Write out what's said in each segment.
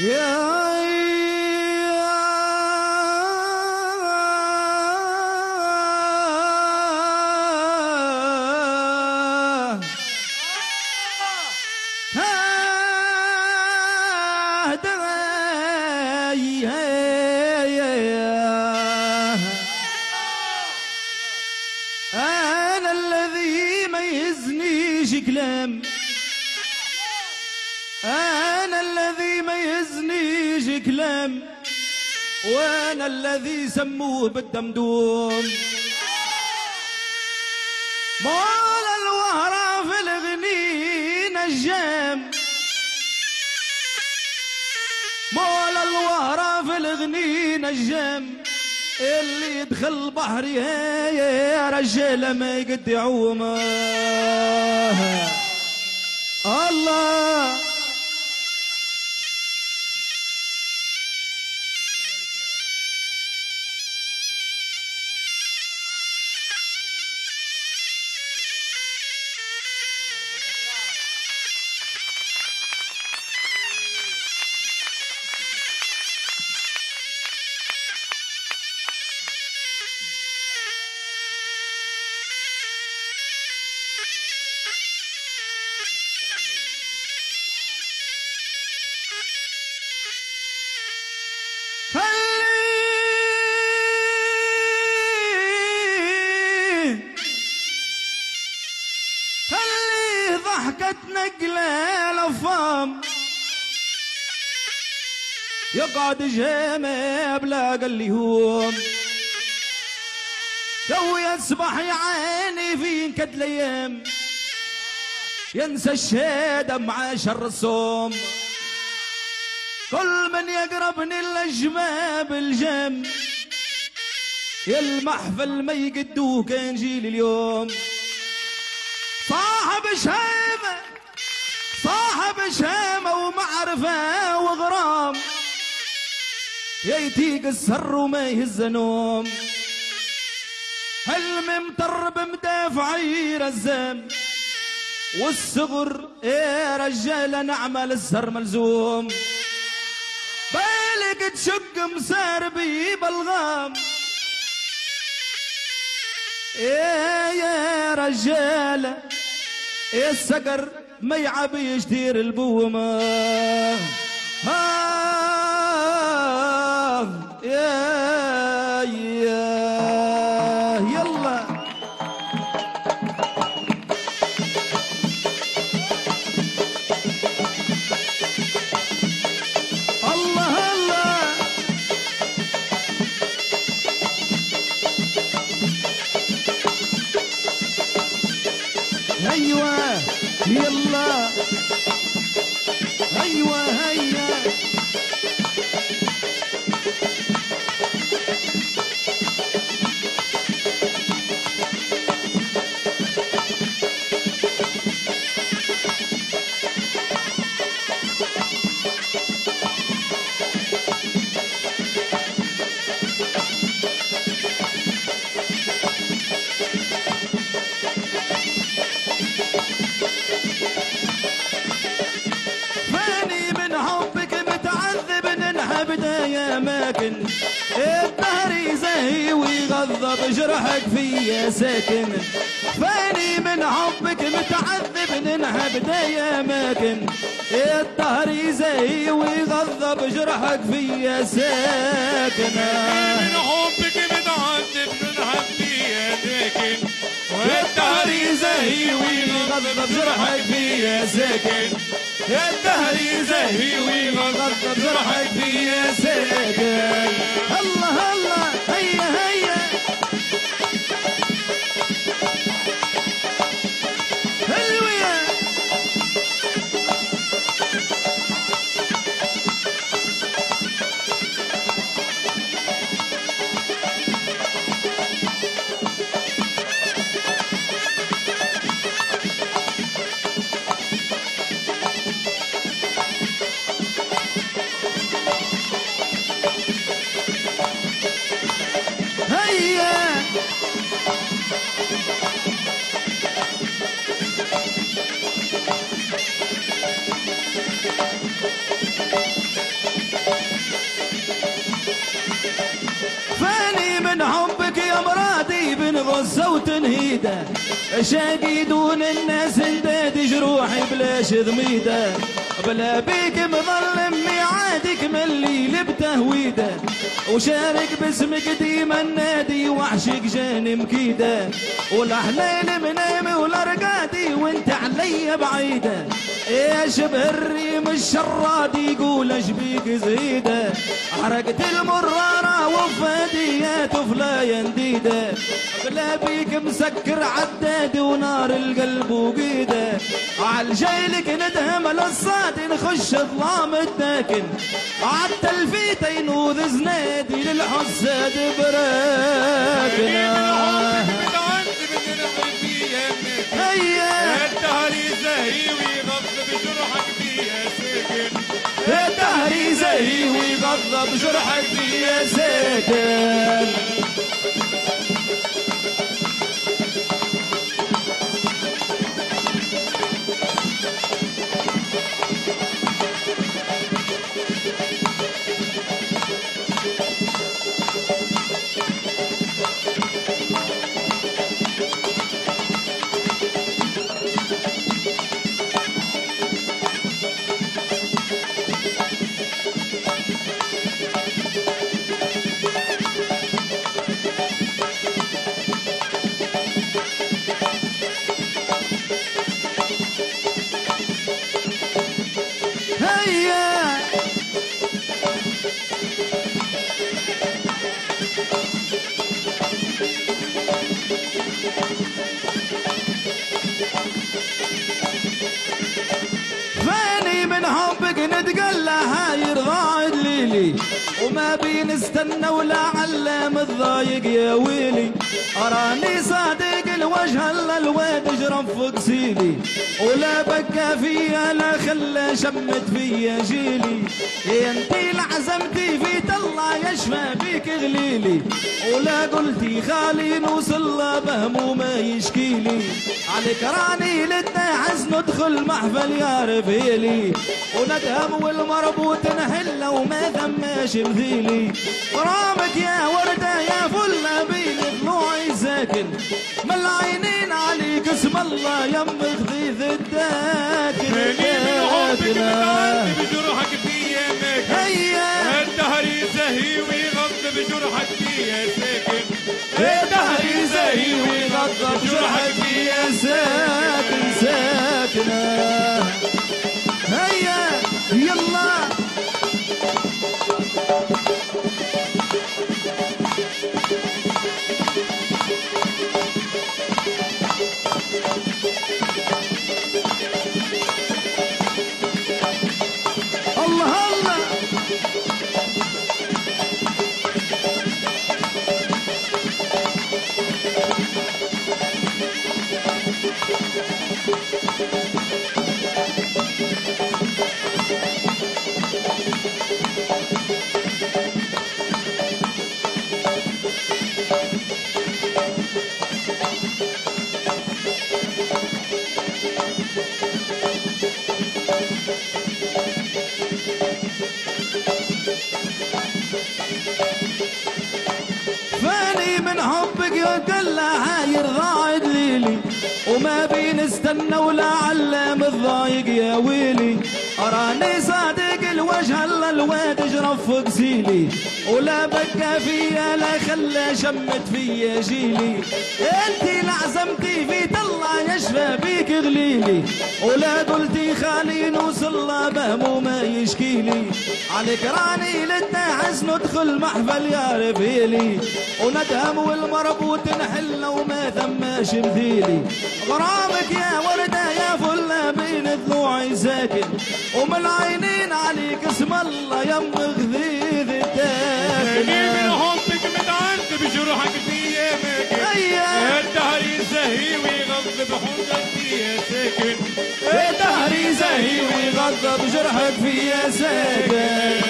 يا وأنا الذي سموه بالدمدوم مولا الوهرة في الغني نجام مولا الوهرة في الغني نجام اللي يدخل بحري يا رجال ما يقد يعوم الله! ضحكة نقلة الأفام يقعد جامع بلا اليوم لو يسبح يا عيني في كد الأيام ينسى الشهادة مع شر الصوم. كل من يقربني الأجماء بالجام المحفل ما يقدوه كان جيل اليوم. صاحب شهامة صاحب شهامة ومعرفة وغرام يتيق السر وما يهز نوم. هالممطر بمدافعي رزام. والصغر يا رجال نعمل الزر ملزوم. بالك تشق مسار بي يا يا رجال يا السقر ما يعب يشتير البومة. آه يا جرحك فيا ساكن فاني من حبك متعذب ننحب يا أماكن. الدهر يزهي ويغضب جرحك فيا ساكن من حبك متعذب من حبي يديك الدهر يزهي ويغضب جرحك فيا ساكن الدهر يزهي ويغضب جرحك فيا ساكن الله الله هيا هيا. غصة وتنهيده شاقي دون الناس انداد جروحي بلاش ضميده بلا بيك مظلم ميعادك ملي لبتهويده وشارك باسمك ديما نادي وحشك جاني مكيده والأحلال منامي والأرقادي وانت علي بعيده. يا شبه الريم الشراد يقول أشبيك زيدة. حرقت المرارة وفاديات وفلا ينديدة. بلا بيك مسكر عداد ونار القلب وقيدة. عالجيلك ندهم للصاد نخش ظلام الداكن. عالتلفيت ينوذ زنادي للحساد براكنا هيا. الدهري زهي الدهري زهي ويغضب جرحك فيا ساكن هيا فاني وما بين استنى ولا علام الضايق يا ويلي. أراني صادق الوجه الا الواد جرب فوق سيلي ولا بقى فيا لا خلى شمت فيا جيلي. يا انتي لعزمتي في الله يشفى بيك غليلي. ولا قلتي خالي نوصل له بهمومه يشكيلي. عليك راني للداعز ندخل محفل يا رفيلي. وندهم والمربوط نحل وما ثماش مثيلي غرامك يا وردة يا فلة بين ضلوعي ساكن. من العينين عليك اسم الله يم خذيذ الداكن. من حبك الداكنة. متعذب جرحك فيا ماكن هيا. الدهري زهي ويغضب جرحك فيا ساكن الدهري زي ويغضب جرحك يا ساكن فاني استنى ولا علام الضايق يا ويلي. أراني صادق الوجه الا الواد جرب فوق سيلي ولا بقى فيا لا خلى شمت فيا جيلي. انتي لعزمتي في الله يشفى بيك غليلي. ولا قلتي خالي نوصل له بهمومه يشكيلي. عليك راني للداعس ندخل محفل يا رفيلي وندهم والمربوط نحل وما ثماش مثيلي غرامك يا وردة يا فلة بين ضلوعي ساكن. ومن العينين عليك اسم الله يم غذيذ ماني من الداكنة حبك متعذب جرحك فيا ماكن هيا الدهري زهي ويغضب جرحك فيا ساكن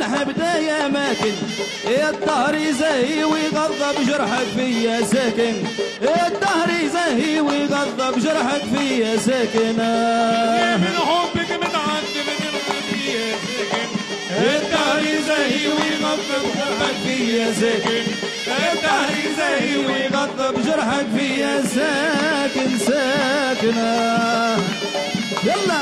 فرح بداية ماكن. الدهر يزهي ويغضب جرحك فيا ساكن. الدهر يزهي ويغضب جرحك فيا ساكن. من حبك متعذب جرحك يا ساكن. الدهر يزهي ويغضب جرحك فيا ساكن. الدهر يزهي ويغضب جرحك فيا ساكن ساكنة يلا.